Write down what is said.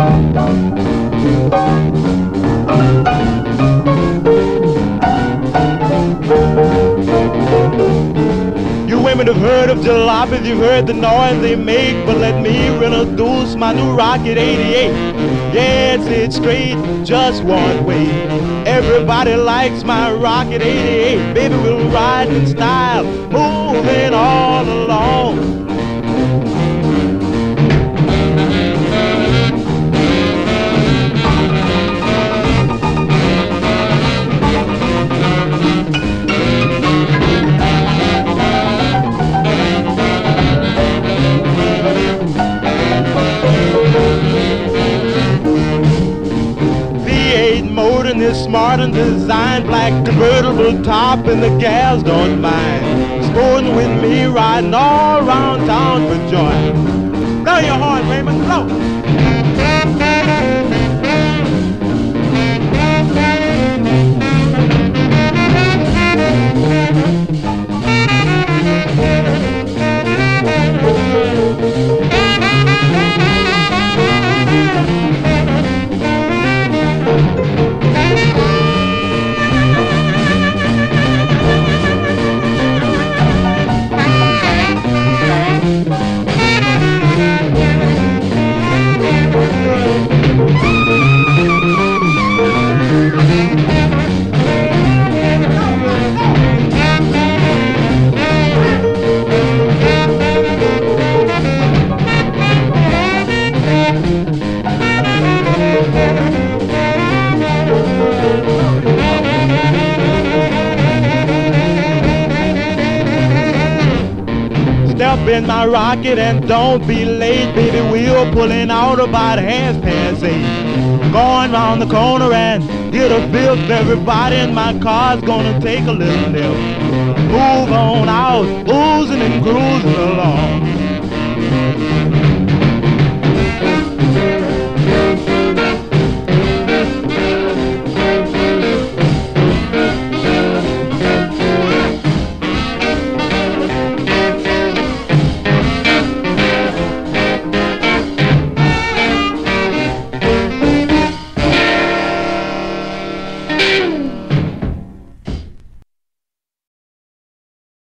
You women have heard of jalopies, you've heard the noise they make, but let me introduce my new Rocket 88. Yes, it's straight, just one way. Everybody likes my Rocket 88. Baby, we'll ride in style, moving all along. And is smart and designed black convertible top and the gals don't mind. Sporting with me riding all around town for joy. Blow your horn Raymond blow up in my rocket and don't be late, baby. We're pulling out about half past eight. Going round the corner and get a fifth. Everybody in my car's gonna take a little nip. Move on out, oozing and cruising along.